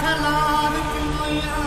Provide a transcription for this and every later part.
Kalanık Noyan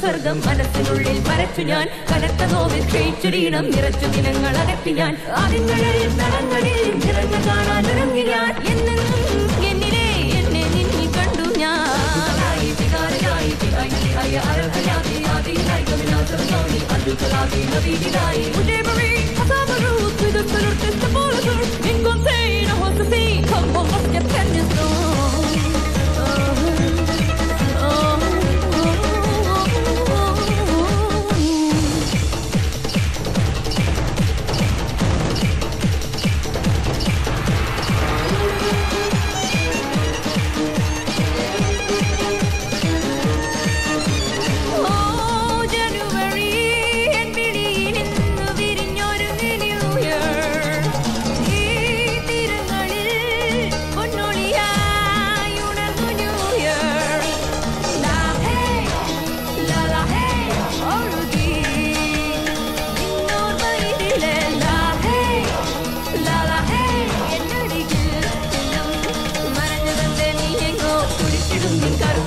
സ്വർഗം മനസ്സിനുള്ളിൽ വരച്ചു ഞാൻ കനത്ത നോവിൽ ക്ഷയിച്ചൊരീണം നിറച്ചു ദിനങ്ങൾ അകറ്റി ഞാൻ അതിങ്ങളിൽ തടങ്ങളിൽ നിറഞ്ഞു കാണാൻ ഞാൻ എന്നെന്നും എന്നിലെ എന്നെ നിന്നി കണ്ടു ഞാൻ ആയി, വികാരയായി, വികായി, അയ, അർഹയാതി, ആദി, നൈകമില്ലാത്തവനായി, അദ്ഭുതരാതി,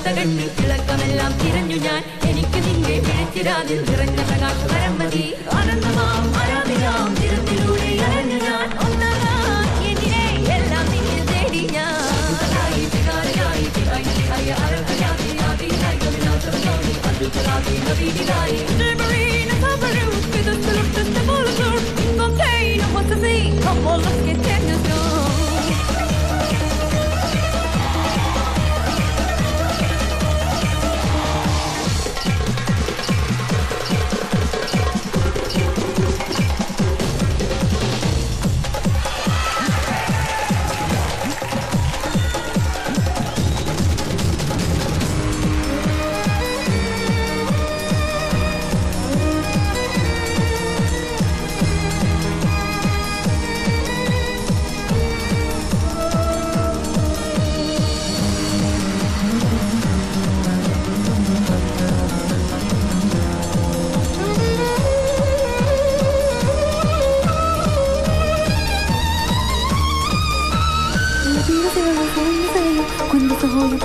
കറുത്ത തിളക്കമെല്ലാം തിരഞ്ഞു ഞാൻ. എനിക്ക് നിന്നെ വിളിച്ചിരാതിൽ നിറഞ്ഞ പ്രകാശ അരഞ്ഞു ഞാൻ. തേടി ഞാൻ. ആയി, വികാരയായി, വികായി, അയ,